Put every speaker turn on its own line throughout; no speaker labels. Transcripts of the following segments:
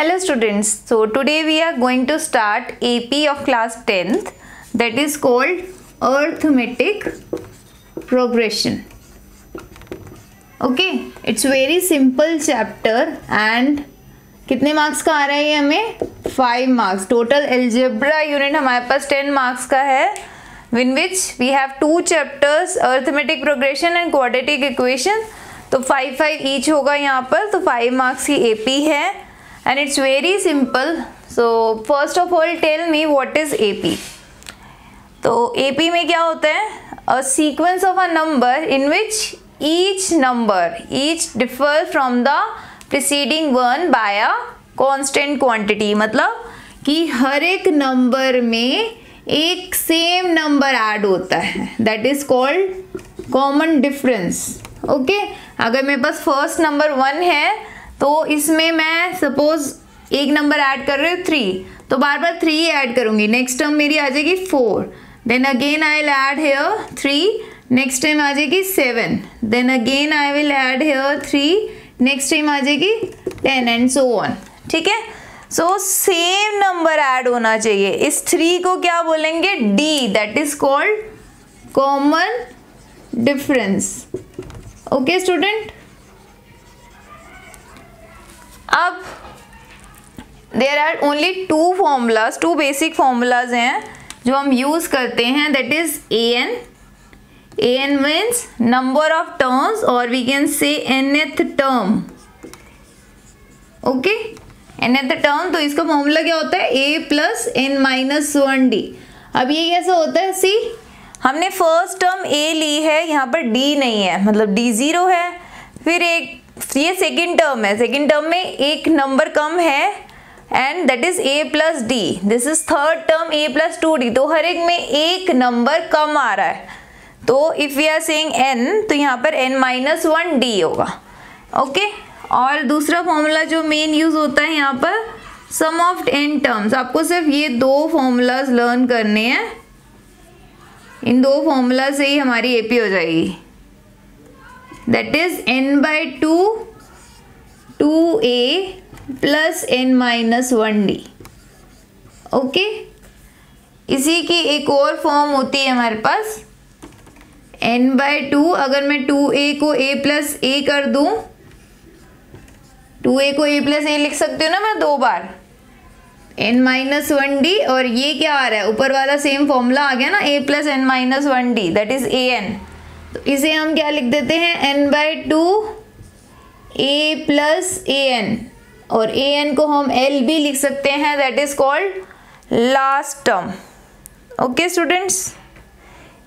Hello students, so today we are going to start AP of class 10th that is called arithmetic progression. Okay, it's very simple chapter and कितने marks का आ रहा है हमें? Five marks total algebra unit हमारे पास ten marks का है in which we have two chapters arithmetic progression and quadratic equation तो फाइव फाइव ईच होगा यहाँ पर तो फाइव मार्क्स की एपी है। And it's very simple so first of all tell me what is AP तो AP में क्या होता है a sequence of a number in which each number each differ from the preceding one by a constant quantity मतलब कि हर एक number में एक सेम नंबर ऐड होता है that is called common difference okay अगर मेरे पास फ़र्स्ट नंबर वन है तो इसमें मैं सपोज़ एक नंबर ऐड कर रही हूँ थ्री तो बार बार थ्री ऐड करूँगी. नेक्स्ट टर्म मेरी आ जाएगी four then again I will add here three next time आ जाएगी seven then again I will add here three next time आ जाएगी टेन एंड सो वन ठीक है? सो सेम नंबर ऐड होना चाहिए. इस थ्री को क्या बोलेंगे? D that is called common difference okay student अब there are only two formulas two basic formulas हैं जो हम यूज़ करते हैं that is A N A N means number of terms और we can say nth term okay nth term तो इसका formula क्या होता है? A plus N minus one D अब ये कैसे होता है? सी हमने फ़र्स्ट टर्म ए ली है, यहाँ पर डी नहीं है मतलब डी ज़ीरो है, फिर एक ये सेकेंड टर्म है। सेकेंड टर्म में एक नंबर कम है and that is A plus D this is third term A plus two D तो हर एक में एक नंबर कम आ रहा है। तो if we are saying N तो यहाँ पर एन माइनस वन डी होगा। ओके और दूसरा फॉर्मूला जो मेन यूज़ होता है यहाँ पर सम ऑफ़ एन टर्म्स आपको सिर्फ़ ये दो फॉर्मूलाज लर्न करने हैं। इन दो फॉर्मूला से ही हमारी एपी हो जाएगी। That is n by 2 2a plus N minus one D okay इसी की एक और फॉर्म होती है हमारे पास. N बाय टू अगर मैं टू ए को a प्लस ए कर दूँ टू ए को a प्लस ए लिख सकती हूँ ना मैं दो बार? N माइनस वन डी और ये क्या आ रहा है? ऊपर वाला सेम फॉर्मूला आ गया ना, a plus N minus one D that is A N तो इसे हम क्या लिख देते हैं? N by two A plus A N और ए एन को हम एल भी लिख सकते हैं that is called last term okay students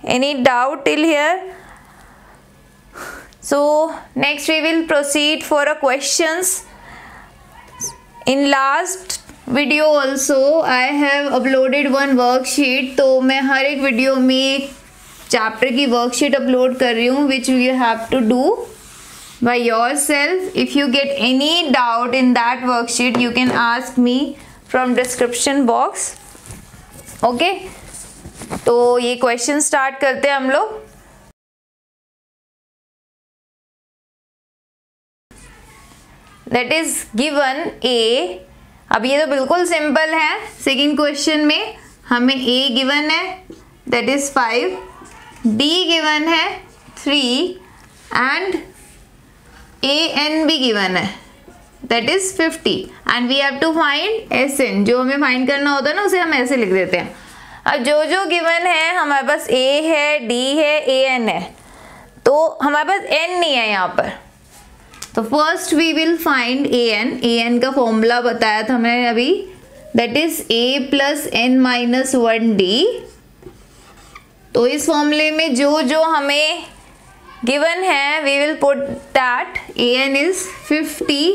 any doubt till here so, next we will proceed for a questions. In last video also I have uploaded one worksheet तो मैं हर एक वीडियो में चैप्टर की वर्कशीट अपलोड कर रही हूँ which you have to do by yourself if you get any doubt in that worksheet you can ask me from description box okay तो ये क्वेश्चन स्टार्ट करते हैं हम लोग. दैट इज़ गिवन ए अब ये तो बिल्कुल सिंपल है. सेकेंड क्वेश्चन में हमें ए गिवन है. That is five D given है थ्री एंड ए एन भी गिवन है. That is fifty and we have to find S N जो हमें फाइंड करना होता है ना, उसे हम ऐसे लिख देते हैं. अब जो जो गिवन है, हमारे पास ए है डी है ए एन है. तो हमारे पास एन नहीं है यहाँ पर. तो first we will find A N A N का फॉर्मूला बताया था मैंने अभी. That is A plus N minus one D तो इस फॉर्मूले में जो जो हमें गिवन है we will put that A N is fifty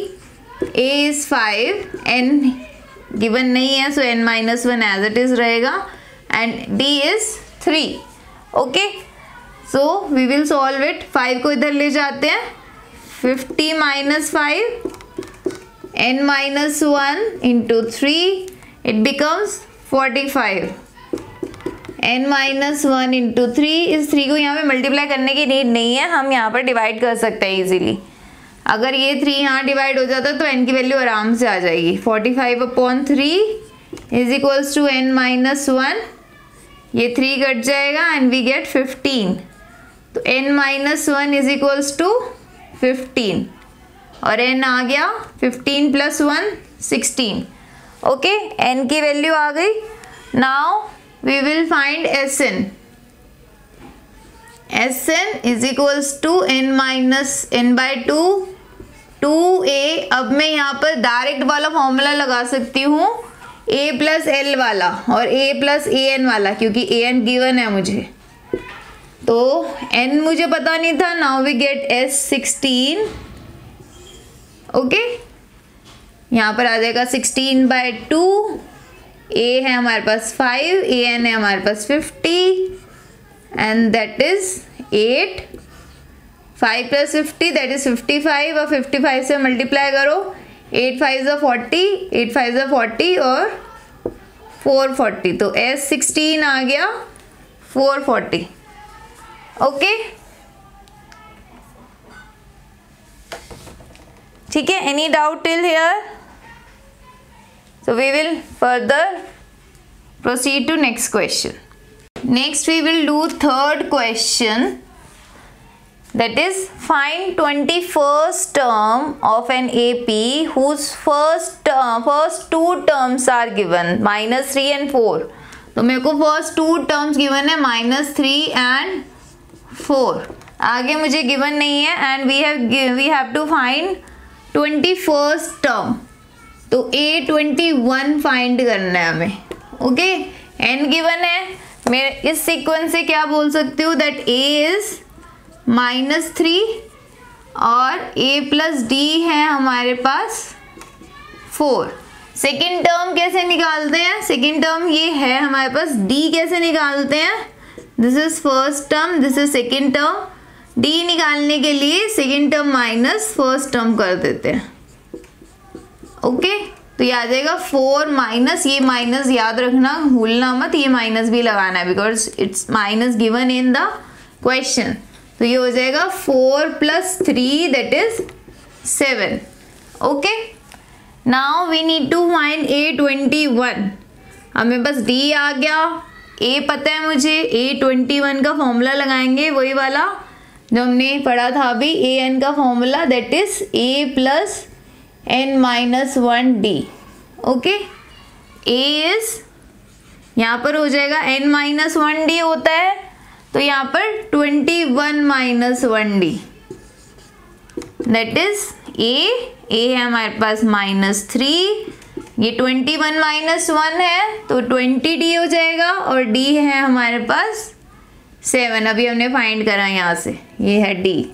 A is five N given नहीं है so N minus one as it is रहेगा and D is three okay so we will solve it five को इधर ले जाते हैं. Fifty minus five N minus one into three it becomes forty five N minus one into three इस three को यहाँ पे मल्टीप्लाई करने की नीड नहीं है, हम यहाँ पर डिवाइड कर सकते हैं इजीली अगर ये थ्री यहाँ डिवाइड हो जाता तो एन की वैल्यू आराम से आ जाएगी. Forty five upon three is equals to N minus one ये थ्री कट जाएगा एंड वी गेट फिफ्टीन तो N minus one is equals to fifteen और एन आ गया fifteen plus one sixteen okay N की वैल्यू आ गई. Now S N S N is equals to N minus N by two two A अब मैं यहाँ पर डायरेक्ट वाला फॉर्मूला लगा सकती हूँ। ए प्लस एल वाला और ए प्लस ए एन वाला, क्योंकि ए एन गिवन है मुझे। तो एन मुझे पता नहीं था now we get S sixteen okay यहाँ पर आ जाएगा सिक्सटीन बाय टू ए है हमारे पास फाइव ए एन है हमारे पास fifty and that is eight five plus fifty that is fifty five और फिफ्टी फाइव से मल्टीप्लाई करो. एट फाइव ज़ा फोर्टी एट फाइव ज़ा फोर्टी और फोर फोर्टी तो एस सिक्सटीन आ गया फोर फोर्टी ओके ठीक है? Any doubt till here so we will further proceed to next question next we will do third question that is find 21st term of an AP whose first uh, first two terms are given minus 3 and 4 तो मेरे को first to terms given है minus three and four आगे मुझे given नहीं है and we have we have to find twenty first term तो ए twenty one find करना है हमें। ओके एन गिवन है। मैं इस सीक्वेंस से क्या बोल सकती हूँ? That A is minus three और ए प्लस डी है हमारे पास फोर सेकेंड टर्म कैसे निकालते हैं? सेकेंड टर्म ये है हमारे पास डी कैसे निकालते हैं? This is first term this is second term D निकालने के लिए second term minus first term कर देते हैं। ओके? तो ये आ जाएगा फोर माइनस, ये माइनस याद रखना, भूलना मत, ये माइनस भी लगाना है because it's minus given in the question तो ये हो जाएगा four plus three that is seven okay? Now we need to find A twenty one हमें बस डी आ गया। ए पता है मुझे ए ट्वेंटी वन का फॉर्मूला लगाएँगे, वही वाला जो हमने पढ़ा था अभी ए एन का formula that is A plus N minus one D okay A is यहाँ पर हो जाएगा एन माइनस वन डी होता है तो यहाँ पर twenty one minus one D that is A A है हमारे पास माइनस थ्री ये ट्वेंटी वन माइनस वन है तो ट्वेंटी डी हो जाएगा और डी है हमारे पास सेवन अभी हमने फाइंड करा यहाँ से, ये है D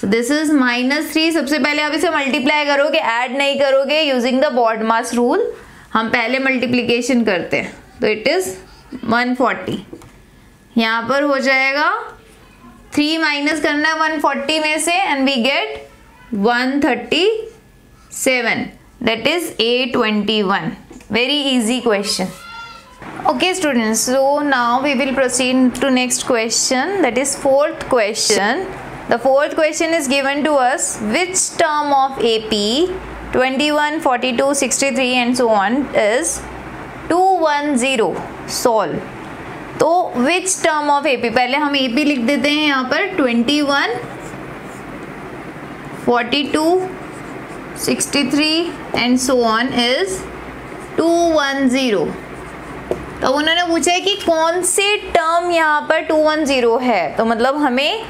so this is minus three सबसे पहले आप इसे मल्टीप्लाई करोगे ऐड नहीं करोगे using the BODMAS rule हम पहले मल्टीप्लीकेशन करते हैं। तो इट इज़ वन फोर्टी यहाँ पर हो जाएगा थ्री माइनस करना है वन फोर्टी में से and we get one thirty seven that is A twenty one very easy question okay, students. So, now we will proceed to next question. That is fourth question. The fourth question is given to us. Which term of ap 21 42 63 and so on is 210 solve? तो which term of AP पहले हम AP लिख देते हैं यहाँ पर twenty one forty two sixty three and so on is two one zero तो उन्होंने पूछा है कि कौन से टर्म यहाँ पर टू वन ज़ीरो है? तो मतलब हमें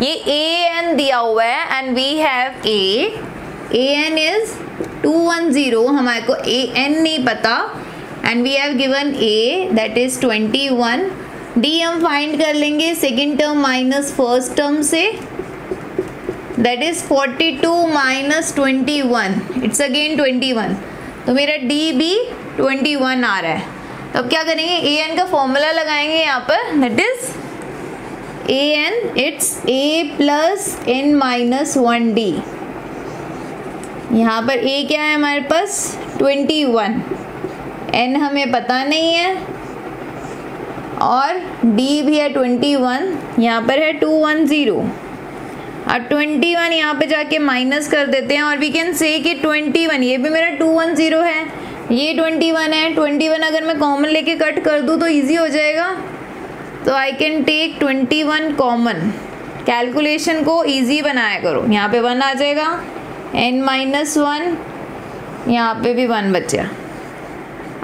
ये ए एन दिया हुआ है and we have A A N is two one zero हमारे को ए एन नहीं पता. And we have given A that is twenty one D हम फाइंड कर लेंगे second term minus first term से. That is forty two minus twenty one it's again twenty one तो मेरा डी भी ट्वेंटी वन आ रहा है. तो अब क्या करेंगे? ए एन का फॉर्मूला लगाएँगे यहाँ पर. That is A N it's A plus N minus one D यहाँ पर ए क्या है हमारे पास? ट्वेंटी वन एन हमें पता नहीं है। और डी भी है ट्वेंटी वन यहाँ पर है टू वन ज़ीरो अब ट्वेंटी वन यहाँ पर जाके माइनस कर देते हैं और वी कैन से कि ट्वेंटी वन ये भी मेरा टू वन ज़ीरो है। ये ट्वेंटी वन है। ट्वेंटी वन अगर मैं कॉमन लेके कट कर दूँ तो ईजी हो जाएगा। तो I can take twenty one common calculation को ईजी बनाया करो। यहाँ पे वन आ जाएगा। एन माइनस वन यहाँ पे भी वन बचा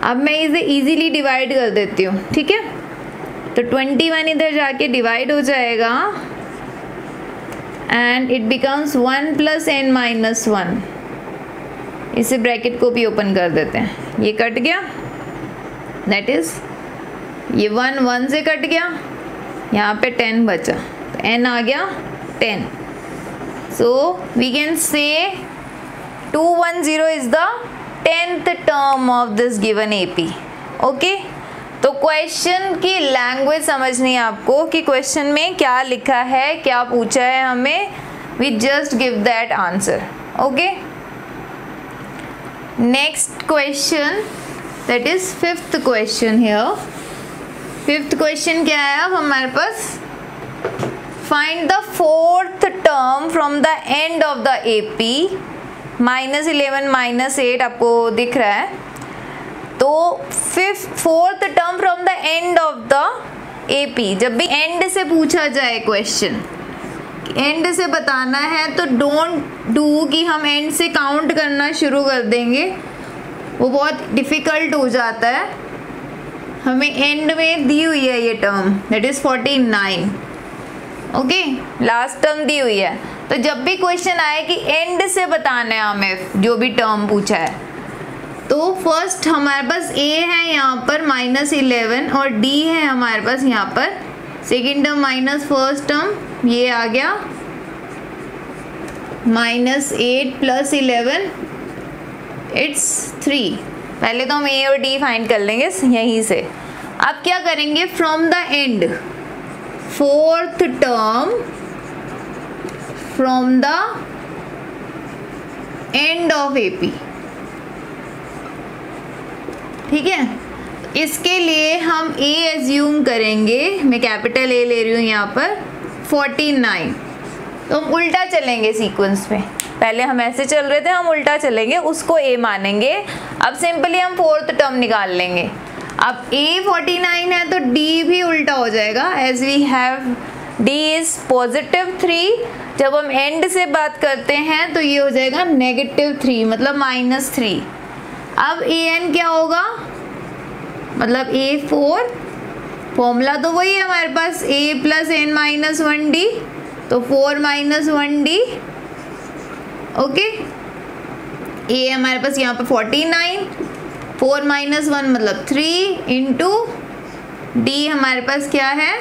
अब मैं इसे इजीली डिवाइड कर देती हूँ, ठीक है? तो ट्वेंटी वन इधर जाके डिवाइड हो जाएगा। And it becomes one plus N minus one इसे ब्रैकेट को भी ओपन कर देते हैं। ये कट गया। दैट इज़ ये वन वन से कट गया। यहाँ पे टेन बचा। तो एन आ गया, ten. So we can say two one zero is the tenth term of this given A P okay तो क्वेश्चन की लैंग्वेज समझनी है आपको कि क्वेश्चन में क्या लिखा है, क्या पूछा है हमें? We just give that answer okay next question that is fifth question here fifth question क्या है अब हमारे पास? Find the fourth term from the end of the A P minus eleven minus eight आपको दिख रहा है। तो fifth fourth term from the end of the AP जब भी एंड से पूछा जाए क्वेश्चन एंड से बताना है तो डोंट डू कि हम एंड से काउंट करना शुरू कर देंगे। वो बहुत डिफ़िकल्ट हो जाता है। हमें एंड में दी हुई है ये term that is forty nine okay last term दी हुई है. तो जब भी क्वेश्चन आए कि एंड से बताना है हमें, जो भी टर्म पूछा है तो फ़र्स्ट हमारे पास ए है यहाँ पर माइनस इलेवन और डी है हमारे पास यहाँ पर second term minus first term ये आ गया. Minus eight plus eleven it's three पहले तो हम ए और डी फाइंड कर लेंगे यहीं से। अब क्या करेंगे? From the end fourth term from the end of AP ठीक है? इसके लिए हम ए एज्यूम करेंगे। मैं कैपिटल ए ले रही हूँ यहाँ पर 49 तो हम उल्टा चलेंगे सीक्वेंस में। पहले हम ऐसे चल रहे थे, हम उल्टा चलेंगे, उसको ए मानेंगे। अब सिंपली हम फोर्थ टर्म निकाल लेंगे। अब ए 49 है तो डी भी उल्टा हो जाएगा as we have D is positive three जब हम एंड से बात करते हैं तो ये हो जाएगा नेगेटिव थ्री मतलब माइनस थ्री अब ए एन क्या होगा? मतलब ए फोर फॉर्मूला तो वही है हमारे पास A plus N minus one D तो four minus one D okay? A हमारे पास यहाँ पे forty nine, four minus one मतलब थ्री इंटू डी हमारे पास क्या है?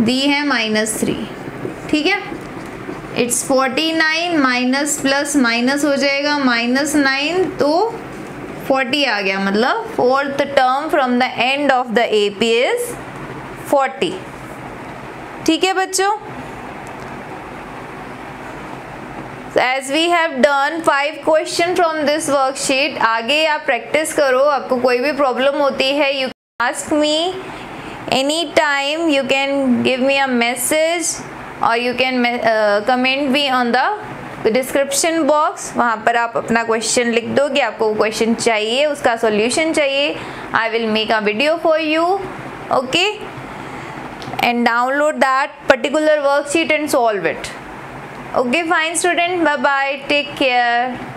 डी है माइनस थ्री। ठीक है? It's forty nine minus plus minus हो जाएगा, माइनस नाइन तो फोर्टी आ गया। मतलब fourth term from the end of the A P is forty. ठीक है बच्चों? As we have done five question from this worksheet आगे आप प्रैक्टिस करो, आपको कोई भी प्रॉब्लम होती है you ask me any time you can give me a message और you can comment me on the description box वहाँ पर आप अपना क्वेश्चन लिख दो कि आपको क्वेश्चन चाहिए, उसका सॉल्यूशन चाहिए. I will make a video for you okay and download that particular worksheet and solve it okay fine student. Bye bye take care